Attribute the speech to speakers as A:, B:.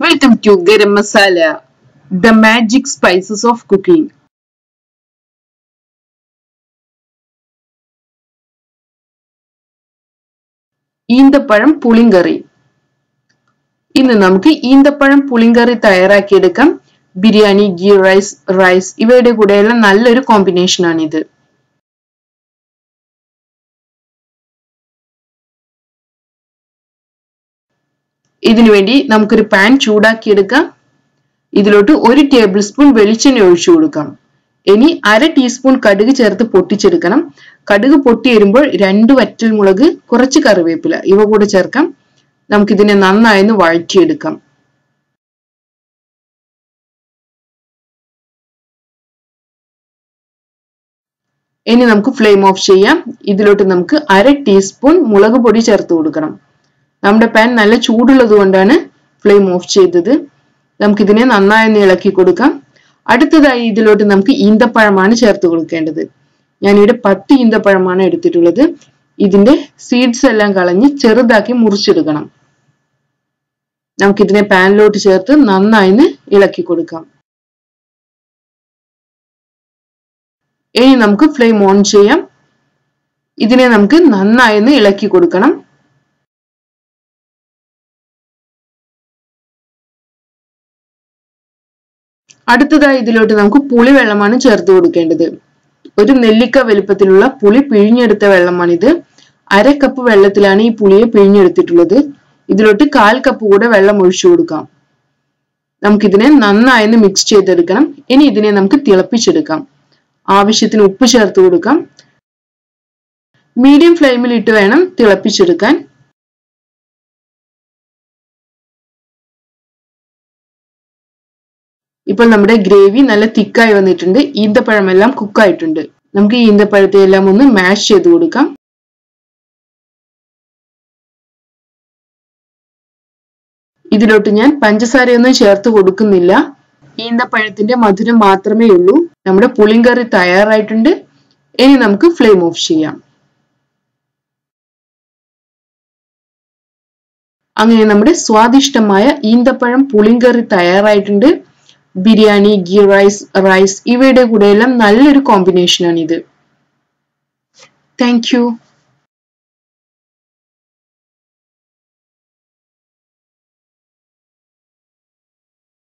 A: Welcome to garam masala the magic spices of cooking ഈന്തപ്പഴം പുളിങ്കറി. ഇന്ന് നമുക്ക് ഈന്തപ്പഴം പുളിങ്കറി തയ്യാറാക്കിയെടുക്കാം. ബിരിയാണി ഗീ റൈസ് റൈസ് ഇവയുടെ കൂടെയുള്ള നല്ലൊരു കോമ്പിനേഷൻ ആണിത്. ഇതിനു വേണ്ടി നമുക്കൊരു പാൻ ചൂടാക്കിയെടുക്കാം. ഇതിലോട്ട് ഒരു ടേബിൾ സ്പൂൺ വെളിച്ചെണ്ണ ഒഴിച്ചു കൊടുക്കാം. ഇനി അര ടീസ്പൂൺ കടുക് ചേർത്ത് പൊട്ടിച്ചെടുക്കണം. കടുക് പൊട്ടി വരുമ്പോൾ രണ്ട് വറ്റൽ മുളക് കുറച്ച് കറിവേപ്പില ഇവ കൂടെ ചേർക്കാം. നമുക്കിതിനെ നന്നായി വഴറ്റിയെടുക്കാം. ഇനി നമുക്ക് ഫ്ലെയിം ഓഫ് ചെയ്യാം. ഇതിലോട്ട് നമുക്ക് അര ടീസ്പൂൺ മുളക് പൊടി ചേർത്ത് കൊടുക്കണം. നമ്മുടെ പാൻ നല്ല ചൂടുള്ളത് കൊണ്ടാണ് ഫ്ലെയിം ഓഫ് ചെയ്തത്. നമുക്കിതിനെ നന്നായി ഇളക്കി കൊടുക്കാം. അടുത്തതായി ഇതിലോട്ട് നമുക്ക് ഈന്തപ്പഴമാണ് ചേർത്ത് കൊടുക്കേണ്ടത്. ഞാനിവിടെ പത്ത് ഈന്തപ്പഴമാണ് എടുത്തിട്ടുള്ളത്. ഇതിന്റെ സീഡ്സ് എല്ലാം കളഞ്ഞ് ചെറുതാക്കി മുറിച്ചെടുക്കണം. നമുക്കിതിനെ പാനിലോട്ട് ചേർത്ത് നന്നായി ഇളക്കി കൊടുക്കാം. ഇനി നമുക്ക് ഫ്ലെയിം ഓൺ ചെയ്യാം. ഇതിനെ നമുക്ക് നന്നായി ഇളക്കി കൊടുക്കണം. അടുത്തതായി ഇതിലോട്ട് നമുക്ക് പുളി വെള്ളമാണ് ചേർത്ത് കൊടുക്കേണ്ടത്. ഒരു നെല്ലിക്ക വലുപ്പത്തിലുള്ള പുളി പിഴിഞ്ഞെടുത്ത വെള്ളമാണിത്. അര കപ്പ് വെള്ളത്തിലാണ് ഈ പുളിയെ പിഴിഞ്ഞെടുത്തിട്ടുള്ളത്. ഇതിലോട്ട് കാൽ കപ്പ് കൂടെ വെള്ളം ഒഴിച്ചു കൊടുക്കാം. നമുക്കിതിനെ നന്നായി മിക്സ് ചെയ്തെടുക്കണം. ഇനി ഇതിനെ നമുക്ക് തിളപ്പിച്ചെടുക്കാം. ആവശ്യത്തിന് ഉപ്പ് ചേർത്ത് കൊടുക്കാം. മീഡിയം ഫ്ലെയിമിൽ ഇട്ട് വേണം തിളപ്പിച്ചെടുക്കാൻ. ഇപ്പോൾ നമ്മുടെ ഗ്രേവി നല്ല തിക്കായി വന്നിട്ടുണ്ട്. ഈന്തപ്പഴമെല്ലാം കുക്കായിട്ടുണ്ട്. നമുക്ക് ഈ ഈന്തപ്പഴത്തെ എല്ലാം ഒന്ന് മാഷ് ചെയ്ത് കൊടുക്കാം. ഇതിലോട്ട് ഞാൻ പഞ്ചസാരയൊന്നും ചേർത്ത് കൊടുക്കുന്നില്ല. ഈന്തപ്പഴത്തിന്റെ മധുരം മാത്രമേ ഉള്ളൂ. നമ്മുടെ പുളിങ്കറി തയ്യാറായിട്ടുണ്ട്. ഇനി നമുക്ക് ഫ്ലെയിം ഓഫ് ചെയ്യാം. അങ്ങനെ നമ്മുടെ സ്വാദിഷ്ടമായ ഈന്തപ്പഴം പുളിങ്കറി തയ്യാറായിട്ടുണ്ട്. ബിരിയാണി ഗീ റൈസ് റൈസ് ഇവയുടെ കൂടെയെല്ലാം നല്ലൊരു കോമ്പിനേഷനാണ് ഇത് താങ്ക് യു